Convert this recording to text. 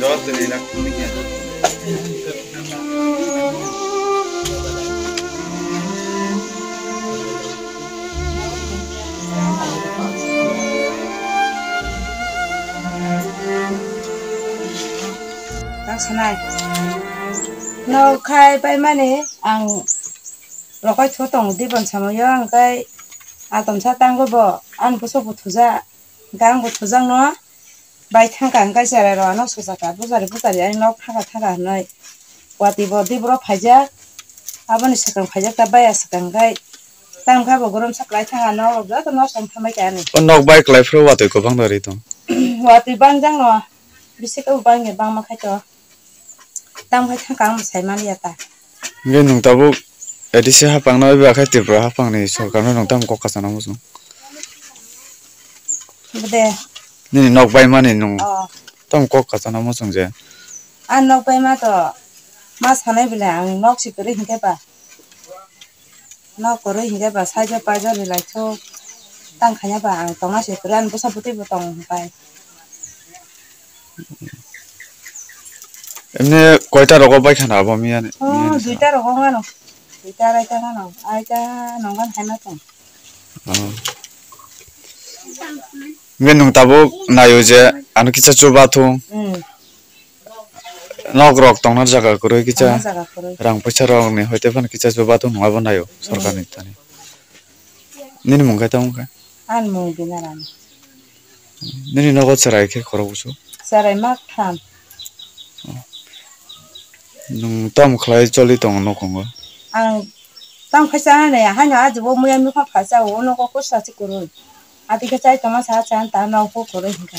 Dort in den Akten nicht mehr. Sanai no khai pai mane ang rokai tho tong di bon samoyo ang kai, atom sa tang go bo, an bu so bu thuja gang bu thujang no bai thang kang kai sare ro no so saka bu sare bu sare ai no thaga thaga noi wati bo di bro phaja abani sakang phaja ta bai sakang kai tang kha bo gorom saklai thanga no ro to no sam thamai ka ni Nok baik lai fro wa ko bang dari to. wati bang jang no bisi ka bang nge bang ma khai to. Tang khai thang kang sai man ya ta. Nge nung tabu edisi hapang na iba khai tipro hapang ni sorkar no nung tam ko kasana นี่นอกไปมานี่นงต้องก็กษณะมั่งส่งเจอันนอกไปมาต่อมาสานไปเลยอันนอกสิกระหิงได้ปะนอกกระหิงได้ปะใช้จะไปจะเลยไรโชตั้งขยับปะต้องมาเสกระอันพุทธพุทธิปตองไปเอ็มเนี่ยก๋วยจั๊บเรก็ไปขนาดบ่มีอันอ๋อดูจ้ารากันเนาะดูจ้าอะไรจ้างั้นเนาะอะไรจ้าน้องกันให้มาส่งอ๋อ ngen nung tabo na yo je anu kicha chu ba thu nok rok tong na jaga kore kicha rang paisa rok ne hoite pan kicha chu ba thu nwa ban ayo sarkar ni tani nini mung kai tong kai an mung bina ran nini nogo sarai ke koro busu sarai ma kham nung tam khlai choli tong no kongo ang tam khaisa ne ha na ajibo muya mi kha khaisa wo no ko ko sa chi koro adika cai kama saat santan na upo kore hingga